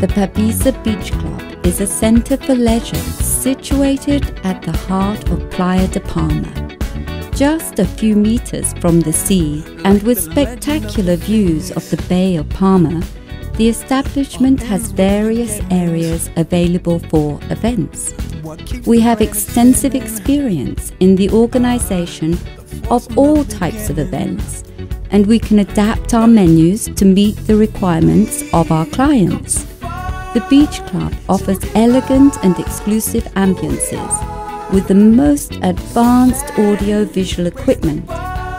The Pabisa Beach Club is a centre for leisure situated at the heart of Playa de Palma. Just a few metres from the sea and with spectacular views of the Bay of Palma, the establishment has various areas available for events. We have extensive experience in the organisation of all types of events, and we can adapt our menus to meet the requirements of our clients. The Beach Club offers elegant and exclusive ambiances with the most advanced audio visual equipment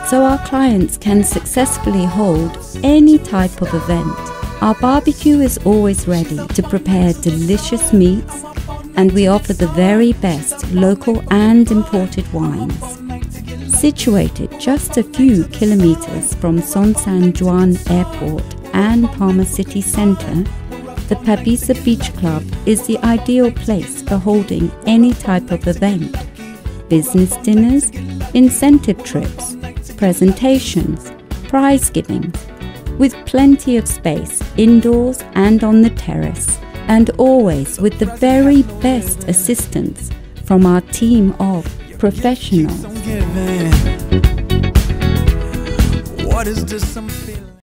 so our clients can successfully hold any type of event. Our barbecue is always ready to prepare delicious meats and we offer the very best local and imported wines. Situated just a few kilometers from Son Sant Joan Airport and Palma City Centre, the Pabisa Beach Club is the ideal place for holding any type of event. Business dinners, incentive trips, presentations, prize giving, with plenty of space indoors and on the terrace, and always with the very best assistance from our team of professionals.